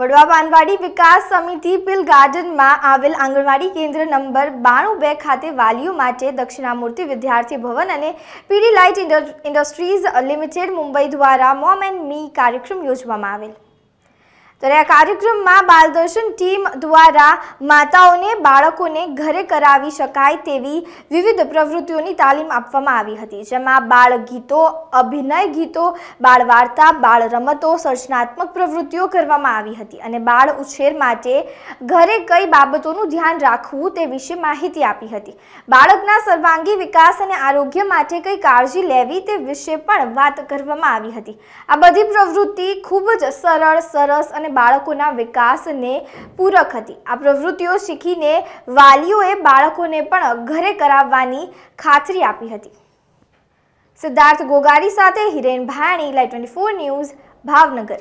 વડવા બાનવાડી વિકાસ સમિતિ પિલ ગાર્ડનમાં આવેલ આંગણવાડી કેન્દ્ર નંબર બાણું બે ખાતે વાલીઓ માટે દક્ષિણામૂર્તિ વિદ્યાર્થી ભવન અને PD light industries limited Mumbai દ્વારા મોમ એન્ડ મી કાર્યક્રમ યોજવામાં આવેલ. ત્યારે આ કાર્યક્રમમાં બાલદર્શન ટીમ દ્વારા માતાઓને, બાળકોને ઘરે કરાવી શકાય તેવી વિવિધ પ્રવૃત્તિઓની તાલીમ આપવામાં આવી હતી, જેમાં બાળ ગીતો, અભિનય ગીતો, બાળ વાર્તા, બાળ રમતો, સર્જનાત્મક પ્રવૃત્તિઓ કરવામાં આવી હતી અને બાળ ઉછેર માટે ઘરે કઈ બાબતોનું ધ્યાન રાખવું તે વિશે માહિતી આપી હતી. બાળકના સર્વાંગી વિકાસ અને આરોગ્ય માટે કઈ કાળજી લેવી તે વિશે પણ વાત કરવામાં આવી હતી. આ બધી પ્રવૃત્તિ ખૂબ જ સરળ, સરસ અને બાળકોના વિકાસને પૂરક હતી. આ પ્રવૃત્તિઓ શીખીને વાલીઓએ બાળકોને પણ ઘરે કરાવવાની ખાતરી આપી હતી. સિદ્ધાર્થ ગોગારી સાથે હિરેન ભાણી લાઈ ટ્વેન્ટી ફોર ન્યૂઝ ભાવનગર.